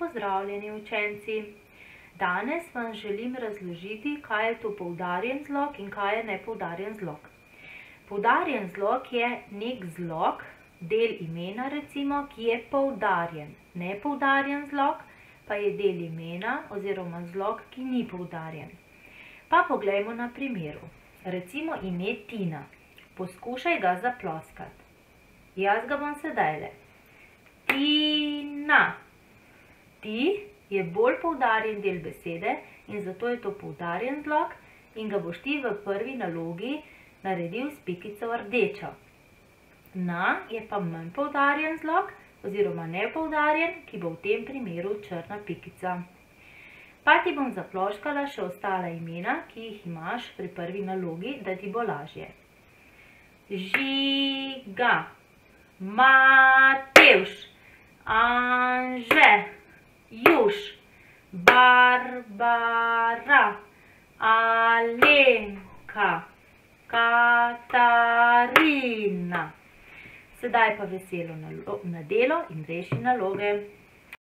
Pozdravljeni učenci! Danes vam želim razložiti, kaj je to poudarjen zlog in kaj je nepoudarjen zlog. Poudarjen zlog je nek zlog, del imena recimo, ki je poudarjen. Nepoudarjen zlog pa je del imena oziroma zlog, ki ni poudarjen. Pa poglejmo na primeru. Recimo ime Tina. Poskušaj ga zaploskati. Jaz ga bom sedajle. Tina. Ti je bolj poudarjen del besede in zato je to poudarjen zlog in ga boš ti v prvi nalogi naredil s pikico rdečo. Na je pa manj poudarjen zlog oziroma nepoudarjen, ki bo v tem primeru črna pikica. Pa ti bom zaploskala še ostala imena, ki jih imaš pri prvi nalogi, da ti bo lažje. Žiga, Matevž, Anže, Juš, Barbara, Alenka, Katarina. Sedaj pa veselo na delo in reši naloge.